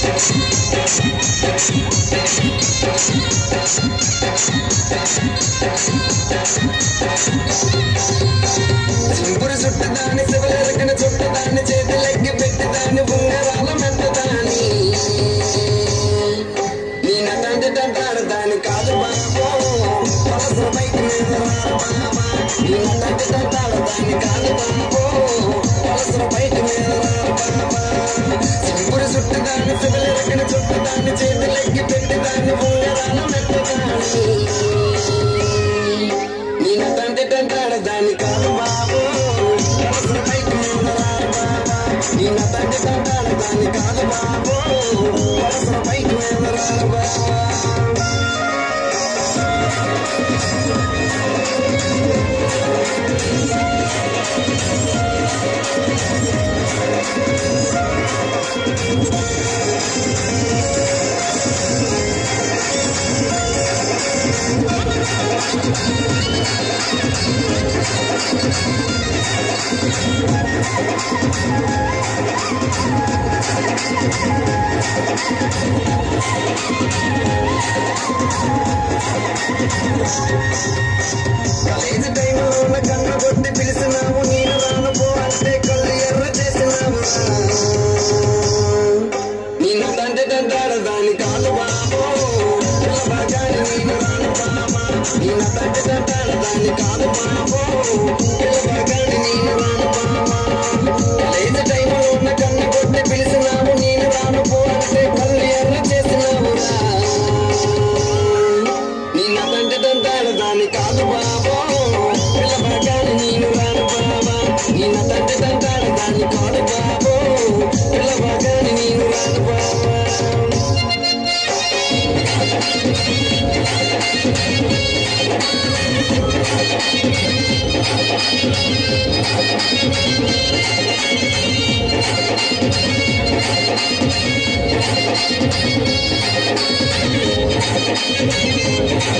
సింపురు చుట్టదాన్ని శివలెరకన చుట్టదాన్ని చేతులెక్కి పెట్టిదాన్ని ఉంగరాల మెత్తదాన్ని. తంటాడు దాన్ని కాదు బాబో. పలసర మీద బాబా. తంటాడు దాన్ని కాదు సింపురు చుట్టదాన్ని శివలెరకన చుట్టదాన్ని చేతులెక్కి కాలేజీ టైంలో ఉన్న కన్ను కొట్టి పిలిచినావు నేను రాను పో అంటే కళ్ళు ఎర్ర చేసినావు. నిన్ను తండ్రి తంటాడు దాని కాదు బాబో. నేను రాను బాబా నేను తండ్రి తంటాడు దాని కాదు బాబో. తండ్రి తంటాడు దాన్ని కాదు బాబో పిల్లబాగాని నేను రాను బాబా నిన్న తండ్రి తంటాడు దాన్ని కాదు బాబో పిల్లబాగాని నేను రాను బాబా పంచమమిడి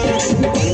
Thank you.